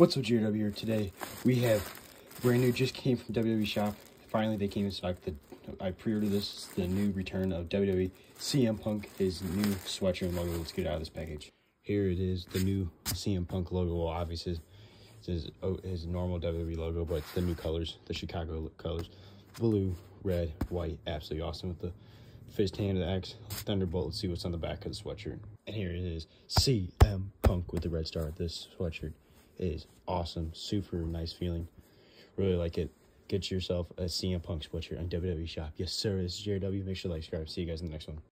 What's up, here? Today we have brand new, just came from WWE Shop. Finally, they came in stock. The, I pre-ordered this, the new return of WWE CM Punk, his new sweatshirt and logo. Let's get out of this package. Here it is, the new CM Punk logo. Well, obviously, it's his, oh, his normal WWE logo, but it's the new colors, the Chicago colors. Blue, red, white. Absolutely awesome with the fist hand of the X, Thunderbolt. Let's see what's on the back of the sweatshirt. And here it is, CM Punk with the red star. This sweatshirt is awesome. Super nice feeling. Really like it. Get yourself a CM Punk sweatshirt on WWE Shop. Yes, sir. This is JW. Make sure to like, subscribe. See you guys in the next one.